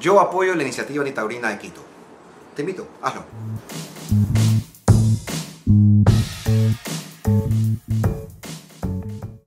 Yo apoyo la iniciativa Nitaurina de Quito. Te invito, hazlo.